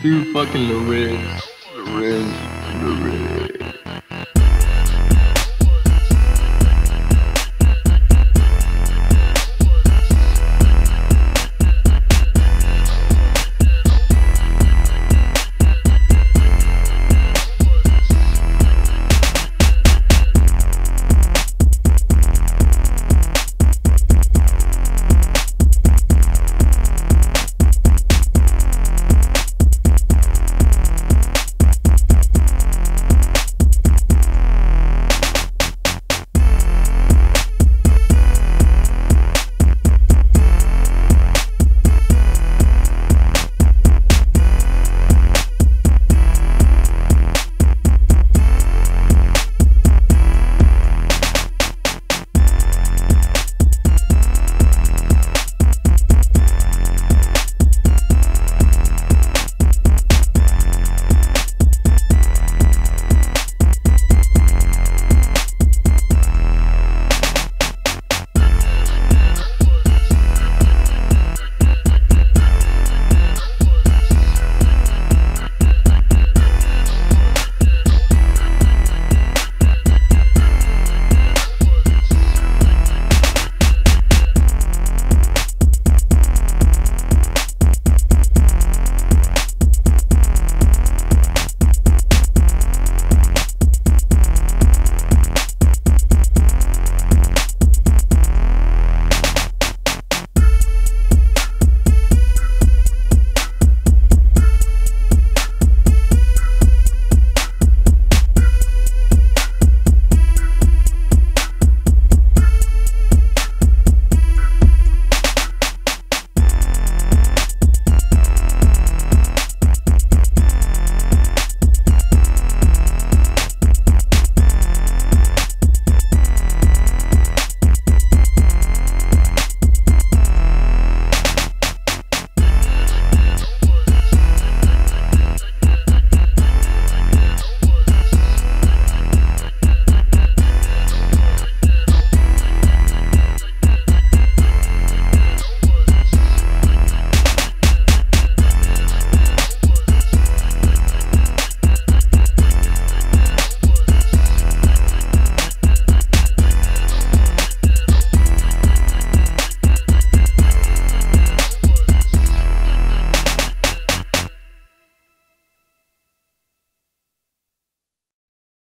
Two fucking Lorenz. Lorenz. Lorenz.